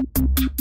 Thank you.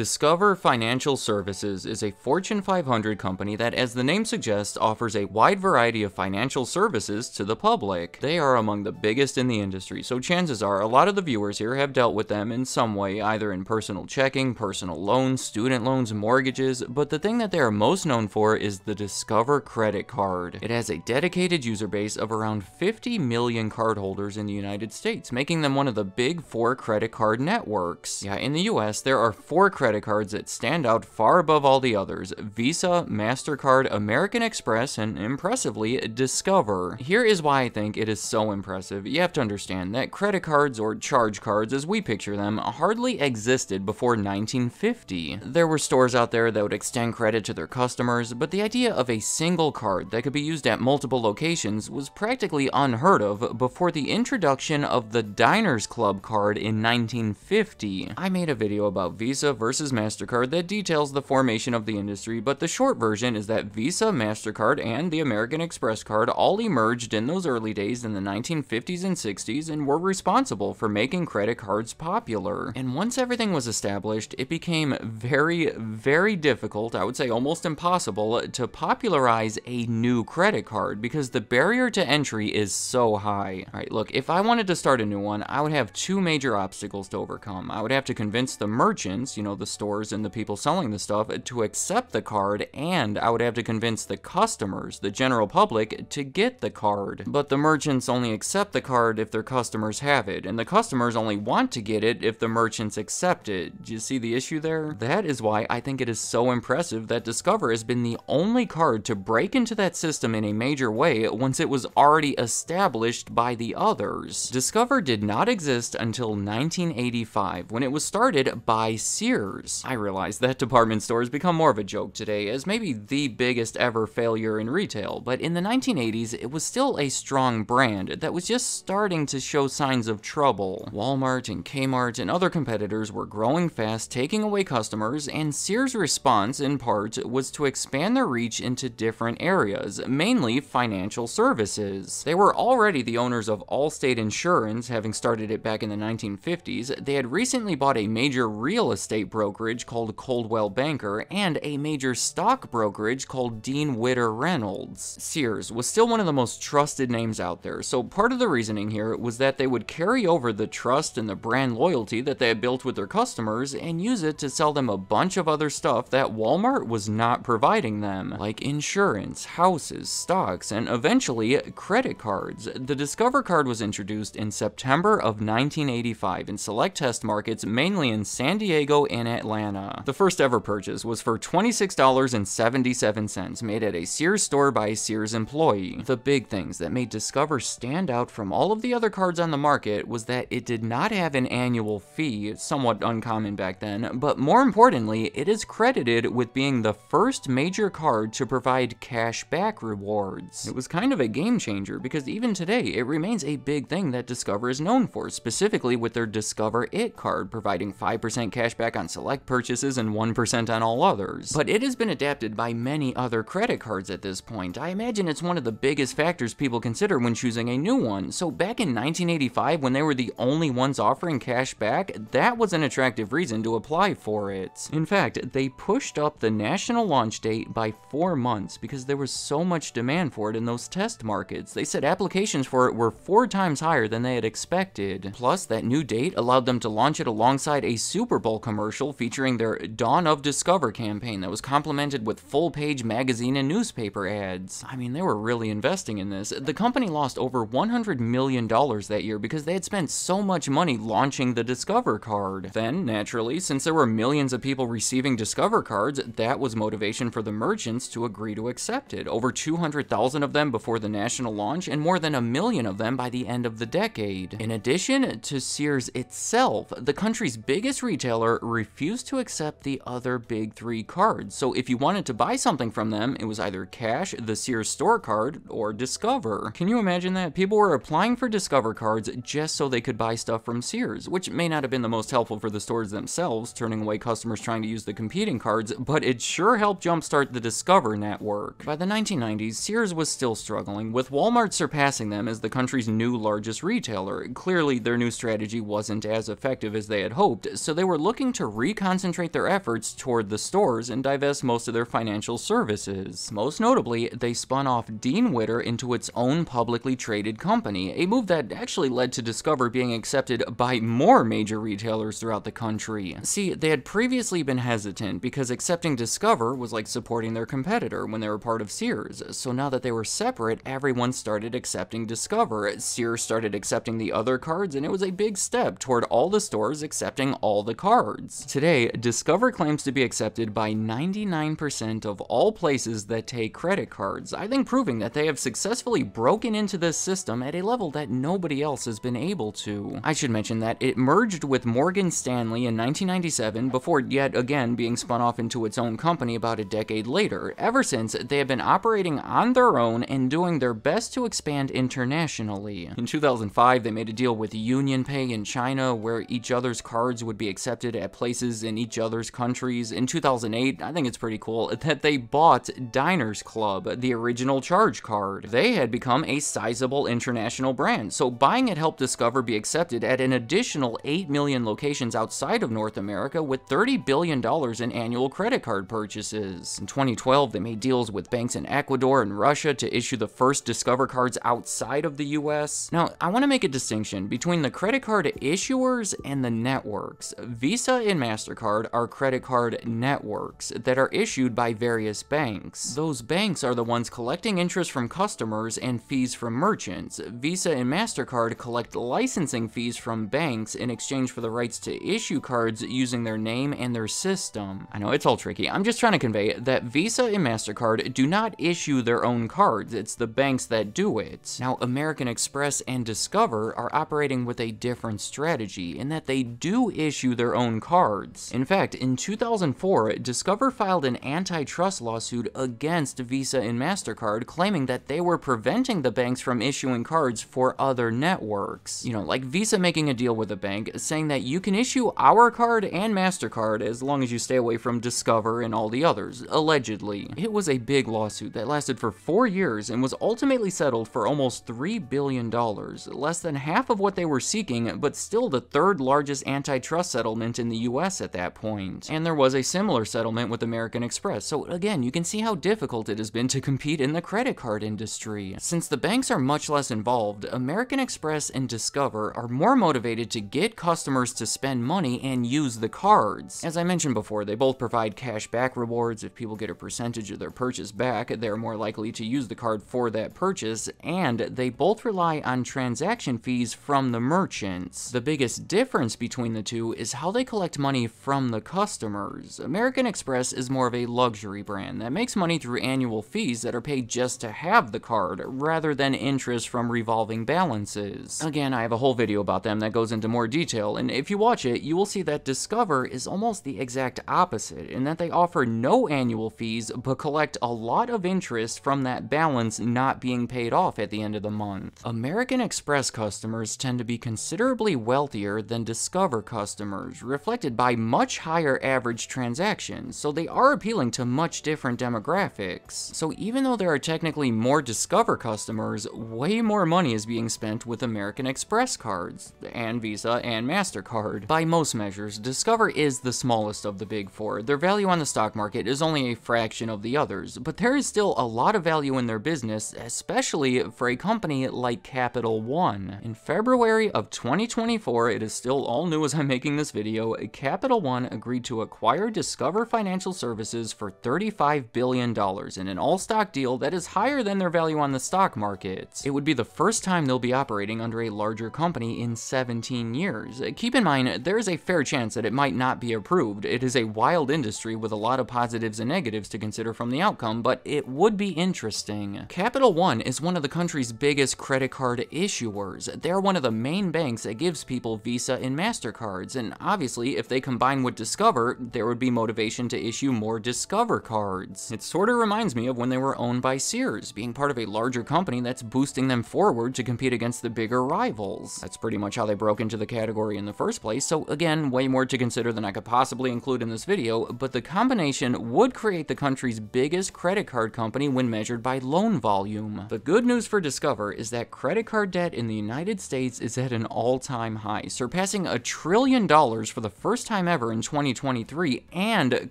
Discover Financial Services is a Fortune 500 company that, as the name suggests, offers a wide variety of financial services to the public. They are among the biggest in the industry, so chances are a lot of the viewers here have dealt with them in some way, either in personal checking, personal loans, student loans, mortgages, but the thing that they are most known for is the Discover credit card. It has a dedicated user base of around 50 million cardholders in the United States, making them one of the big four credit card networks. Yeah, in the US, there are four credit credit cards that stand out far above all the others Visa, MasterCard, American Express, and impressively, Discover. Here is why I think it is so impressive. You have to understand that credit cards, or charge cards as we picture them, hardly existed before 1950. There were stores out there that would extend credit to their customers, but the idea of a single card that could be used at multiple locations was practically unheard of before the introduction of the Diners Club card in 1950. I made a video about Visa versus MasterCard that details the formation of the industry, but the short version is that Visa, MasterCard, and the American Express card all emerged in those early days in the 1950s and 60s and were responsible for making credit cards popular. And once everything was established, it became very, very difficult, I would say almost impossible, to popularize a new credit card because the barrier to entry is so high. Alright, look, if I wanted to start a new one, I would have two major obstacles to overcome. I would have to convince the merchants, you know, the stores and the people selling the stuff to accept the card, and I would have to convince the customers, the general public, to get the card. But the merchants only accept the card if their customers have it, and the customers only want to get it if the merchants accept it. Do you see the issue there? That is why I think it is so impressive that Discover has been the only card to break into that system in a major way once it was already established by the others. Discover did not exist until 1985, when it was started by Sears stores. I realize that department stores become more of a joke today as maybe the biggest ever failure in retail, but in the 1980s it was still a strong brand that was just starting to show signs of trouble. Walmart and Kmart and other competitors were growing fast, taking away customers, and Sears' response, in part, was to expand their reach into different areas, mainly financial services. They were already the owners of Allstate Insurance, having started it back in the 1950s. They had recently bought a major real estate broker brokerage called Coldwell Banker and a major stock brokerage called Dean Witter Reynolds. Sears was still one of the most trusted names out there, so part of the reasoning here was that they would carry over the trust and the brand loyalty that they had built with their customers and use it to sell them a bunch of other stuff that Walmart was not providing them, like insurance, houses, stocks, and eventually credit cards. The Discover card was introduced in September of 1985 in select test markets, mainly in San Diego and Atlanta. The first ever purchase was for $26.77, made at a Sears store by a Sears employee. The big things that made Discover stand out from all of the other cards on the market was that it did not have an annual fee, somewhat uncommon back then, but more importantly, it is credited with being the first major card to provide cash back rewards. It was kind of a game changer because even today, it remains a big thing that Discover is known for, specifically with their Discover It card, providing 5% cash back on select purchases and 1% on all others. But it has been adapted by many other credit cards at this point. I imagine it's one of the biggest factors people consider when choosing a new one. So back in 1985, when they were the only ones offering cash back, that was an attractive reason to apply for it. In fact, they pushed up the national launch date by four months because there was so much demand for it in those test markets. They said applications for it were four times higher than they had expected. Plus, that new date allowed them to launch it alongside a Super Bowl commercial featuring their Dawn of Discover campaign that was complemented with full-page magazine and newspaper ads. I mean, they were really investing in this. The company lost over $100 million that year because they had spent so much money launching the Discover card. Then, naturally, since there were millions of people receiving Discover cards, that was motivation for the merchants to agree to accept it. Over 200,000 of them before the national launch, and more than a million of them by the end of the decade. In addition to Sears itself, the country's biggest retailer refused refused to accept the other big three cards. So if you wanted to buy something from them, it was either cash, the Sears store card, or Discover. Can you imagine that? People were applying for Discover cards just so they could buy stuff from Sears, which may not have been the most helpful for the stores themselves, turning away customers trying to use the competing cards, but it sure helped jumpstart the Discover network. By the 1990s, Sears was still struggling, with Walmart surpassing them as the country's new largest retailer. Clearly, their new strategy wasn't as effective as they had hoped, so they were looking to reconcentrate their efforts toward the stores and divest most of their financial services. Most notably, they spun off Dean Witter into its own publicly traded company, a move that actually led to Discover being accepted by more major retailers throughout the country. See, they had previously been hesitant because accepting Discover was like supporting their competitor when they were part of Sears, so now that they were separate, everyone started accepting Discover. Sears started accepting the other cards, and it was a big step toward all the stores accepting all the cards. Today, Discover claims to be accepted by 99% of all places that take credit cards, I think proving that they have successfully broken into this system at a level that nobody else has been able to. I should mention that it merged with Morgan Stanley in 1997 before yet again being spun off into its own company about a decade later. Ever since, they have been operating on their own and doing their best to expand internationally. In 2005, they made a deal with UnionPay in China where each other's cards would be accepted at places in each other's countries. In 2008, I think it's pretty cool that they bought Diners Club, the original charge card. They had become a sizable international brand, so buying it helped Discover be accepted at an additional 8 million locations outside of North America with $30 billion in annual credit card purchases. In 2012, they made deals with banks in Ecuador and Russia to issue the first Discover cards outside of the US. Now, I want to make a distinction between the credit card issuers and the networks. Visa and MasterCard are credit card networks that are issued by various banks. Those banks are the ones collecting interest from customers and fees from merchants. Visa and MasterCard collect licensing fees from banks in exchange for the rights to issue cards using their name and their system. I know it's all tricky. I'm just trying to convey that Visa and MasterCard do not issue their own cards. It's the banks that do it. Now, American Express and Discover are operating with a different strategy in that they do issue their own cards. In fact, in 2004, Discover filed an antitrust lawsuit against Visa and MasterCard claiming that they were preventing the banks from issuing cards for other networks. You know, like Visa making a deal with a bank saying that you can issue our card and MasterCard as long as you stay away from Discover and all the others, allegedly. It was a big lawsuit that lasted for four years and was ultimately settled for almost $3 billion, less than half of what they were seeking, but still the third largest antitrust settlement in the US at that point. And there was a similar settlement with American Express, so again, you can see how difficult it has been to compete in the credit card industry. Since the banks are much less involved, American Express and Discover are more motivated to get customers to spend money and use the cards. As I mentioned before, they both provide cash back rewards. If people get a percentage of their purchase back, they're more likely to use the card for that purchase, and they both rely on transaction fees from the merchants. The biggest difference between the two is how they collect money from the customers. American Express is more of a luxury brand that makes money through annual fees that are paid just to have the card, rather than interest from revolving balances. Again, I have a whole video about them that goes into more detail, and if you watch it, you will see that Discover is almost the exact opposite, in that they offer no annual fees, but collect a lot of interest from that balance not being paid off at the end of the month. American Express customers tend to be considerably wealthier than Discover customers, reflected by much higher average transactions, so they are appealing to much different demographics. So even though there are technically more Discover customers, way more money is being spent with American Express cards, and Visa and MasterCard. By most measures, Discover is the smallest of the big four. Their value on the stock market is only a fraction of the others, but there is still a lot of value in their business, especially for a company like Capital One. In February of 2024, it is still all new as I'm making this video, Capital One agreed to acquire Discover Financial Services for $35 billion in an all-stock deal that is higher than their value on the stock market. It would be the first time they'll be operating under a larger company in 17 years. Keep in mind, there is a fair chance that it might not be approved. It is a wild industry with a lot of positives and negatives to consider from the outcome, but it would be interesting. Capital One is one of the country's biggest credit card issuers. They're one of the main banks that gives people Visa and MasterCards, and obviously, if they combine with Discover, there would be motivation to issue more Discover cards. It sort of reminds me of when they were owned by Sears, being part of a larger company that's boosting them forward to compete against the bigger rivals. That's pretty much how they broke into the category in the first place, so again, way more to consider than I could possibly include in this video, but the combination would create the country's biggest credit card company when measured by loan volume. The good news for Discover is that credit card debt in the United States is at an all-time high, surpassing a trillion dollars for the first time ever in 2023, and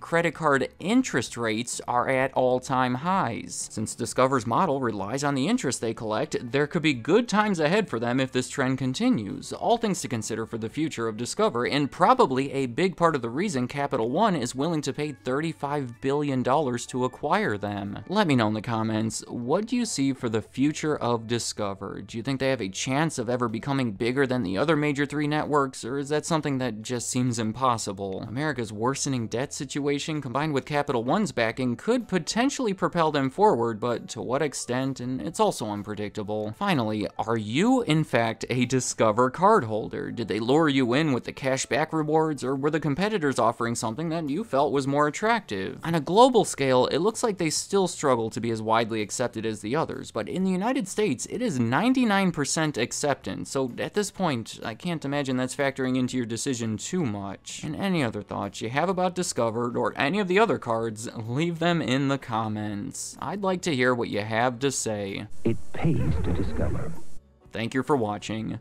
credit card interest rates are at all-time highs. Since Discover's model relies on the interest they collect, there could be good times ahead for them if this trend continues. All things to consider for the future of Discover, and probably a big part of the reason Capital One is willing to pay $35 billion to acquire them. Let me know in the comments, what do you see for the future of Discover? Do you think they have a chance of ever becoming bigger than the other major three networks, or is that something that just seems impossible? America's worsening debt situation combined with Capital One's backing could potentially propel them forward, but to what extent, and it's also unpredictable. Finally, are you in fact a Discover cardholder? Did they lure you in with the cashback rewards, or were the competitors offering something that you felt was more attractive? On a global scale, it looks like they still struggle to be as widely accepted as the others, but in the United States, it is 99% acceptance, so at this point, I can't imagine that's factoring into your decision too much. And any other thoughts you have about Discovered or any of the other cards, leave them in the comments. I'd like to hear what you have to say. It pays to discover. Thank you for watching.